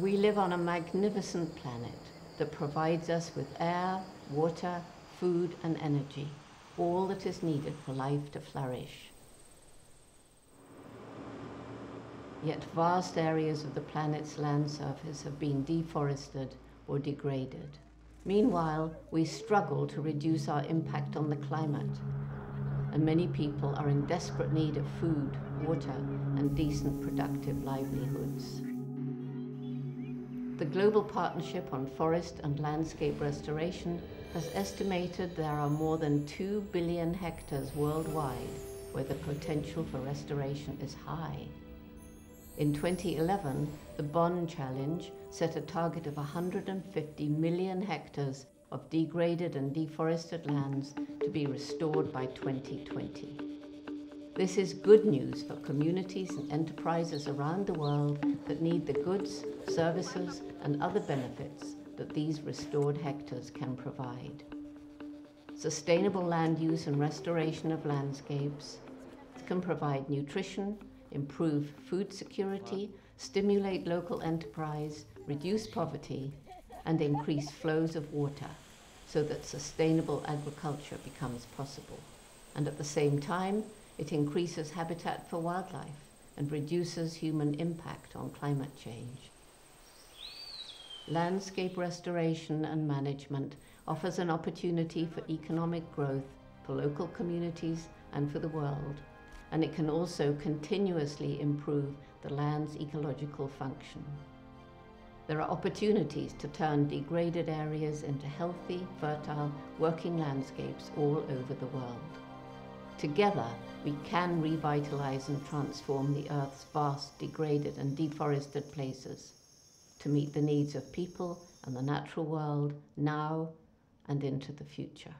We live on a magnificent planet that provides us with air, water, food and energy, all that is needed for life to flourish. Yet vast areas of the planet's land surface have been deforested or degraded. Meanwhile, we struggle to reduce our impact on the climate, and many people are in desperate need of food, water, and decent productive livelihoods. The Global Partnership on Forest and Landscape Restoration has estimated there are more than 2 billion hectares worldwide where the potential for restoration is high. In 2011, the Bonn Challenge set a target of 150 million hectares of degraded and deforested lands to be restored by 2020. This is good news for communities and enterprises around the world that need the goods, services and other benefits that these restored hectares can provide. Sustainable land use and restoration of landscapes can provide nutrition, improve food security, stimulate local enterprise, reduce poverty, and increase flows of water so that sustainable agriculture becomes possible. And at the same time, it increases habitat for wildlife and reduces human impact on climate change. Landscape restoration and management offers an opportunity for economic growth for local communities and for the world, and it can also continuously improve the land's ecological function. There are opportunities to turn degraded areas into healthy, fertile, working landscapes all over the world. Together, we can revitalize and transform the Earth's vast, degraded and deforested places to meet the needs of people and the natural world now and into the future.